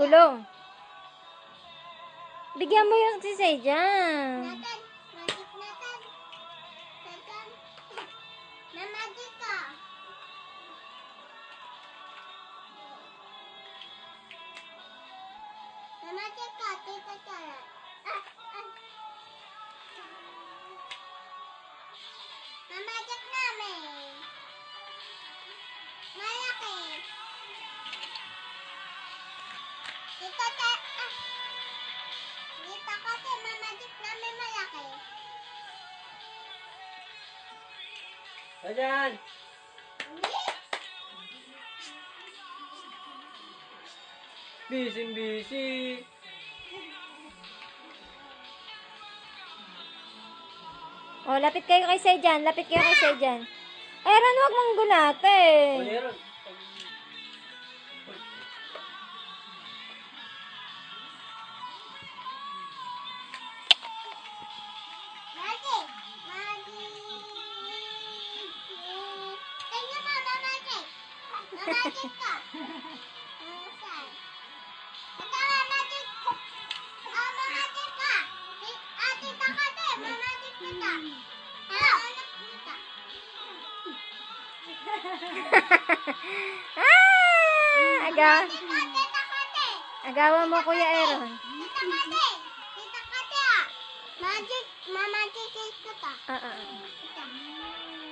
gulong. Bigyan mo yung si Sejan. Nathan, magic Nathan. Nathan. Tita Tara. Ah. Dito kasi mamajik namin malaki. Ayan! Busy! Oh, lapit kayo kay Sejan. Lapit kayo kay Sejan. Aaron, huwag mong gulatin. Meron. Magic! Ah! Aga agawan mo, Kuya Aaron. Ah! Magic! Mamajik kita! Ah, ah, ah.